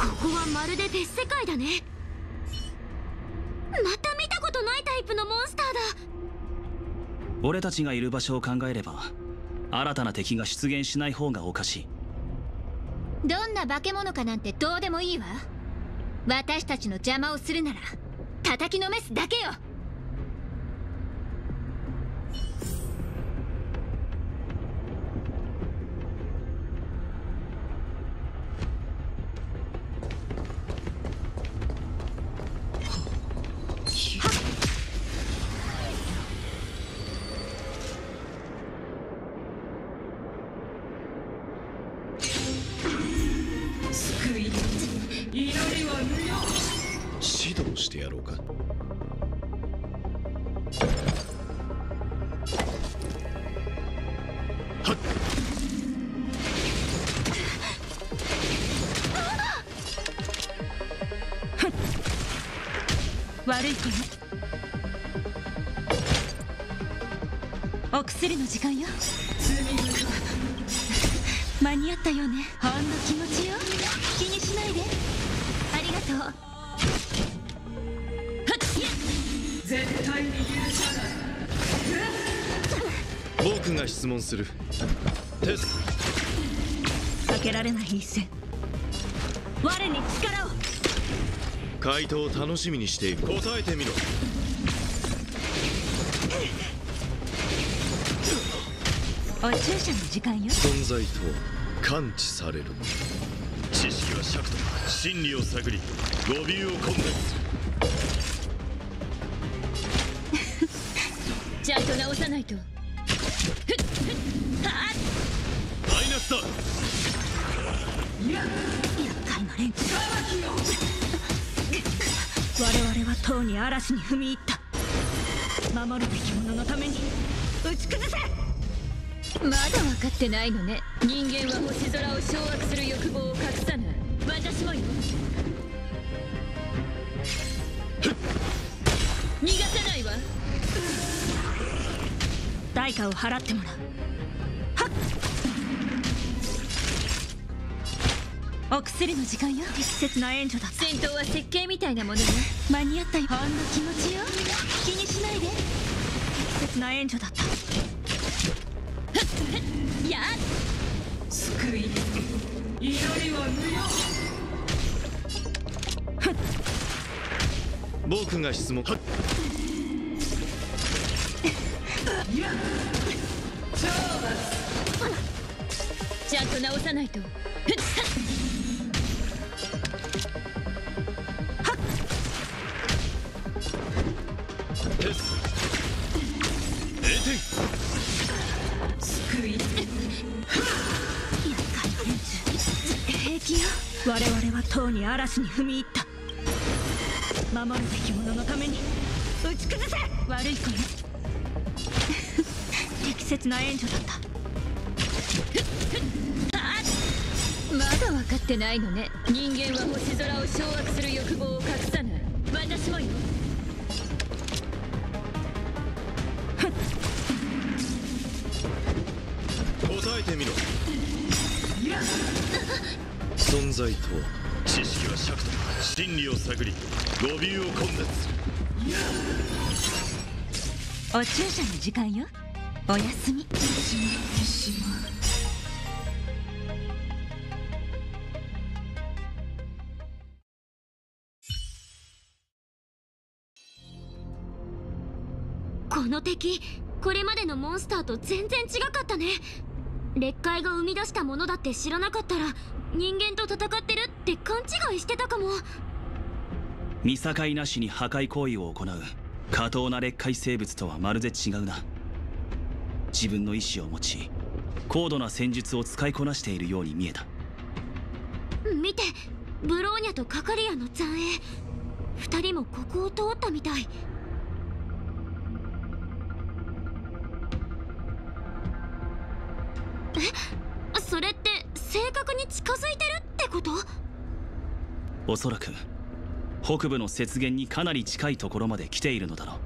ここはまるで別世界だね。また見たことないタイプのモンスターだ。俺たちがいる場所を考えれば新たな敵が出現しない方がおかしい。どんな化け物かなんてどうでもいいわ。私たちの邪魔をするなら叩きのめすだけよ指導してやろうか。悪い子ね。お薬の時間よ。間に合ったよね。ほんの気持ちよ。気にしないで。ありがとう。絶対に許さない。僕が質問する。テス避けられない一戦。我に力を。回答を楽しみにしている答えてみろ。お注射の時間よ。存在とは感知される。知識は尺と真理を探り語尾を根絶するちゃんと直さないと。マイナスだ。厄介な連中我々はとうに嵐に踏み入った。守るべき者のために打ち崩せ。まだ分かってないのね。人間は星空を掌握する欲望を隠価を払ってもらう。はっ。お薬の時間よ。適切な援助だった。戦闘は設計みたいなものね。間に合ったよ。ほんの気持ちよ。気にしないで。適切な援助だった。やっ。救い。祈りは無用。僕が質問ちゃんと直さないと。ふっ。はテス0点救い厄介な連中平気よ。我々はとうに嵐に踏み入った。守るべき者のために。打ち崩せ。悪い子ね適切な援助だった。まだ分かってないのね。人間は星空を掌握する欲望を隠さない。私もよ。答えてみろ。存在とは。知識は尺と真理を探り語尾を根絶する。お注射の時間よおやすみ。しまってしまうこの敵これまでのモンスターと全然違かったね。劣界が生み出したものだって知らなかったら人間と戦ってるって勘違いしてたかも。見境なしに破壊行為を行う。下等な劣界生物とはまるで違うな。自分の意志を持ち高度な戦術を使いこなしているように見えた。見てブローニャとカカリアの残影。二人もここを通ったみたい。え？それって正確に近づいてるってこと？おそらく北部の雪原にかなり近いところまで来ているのだろう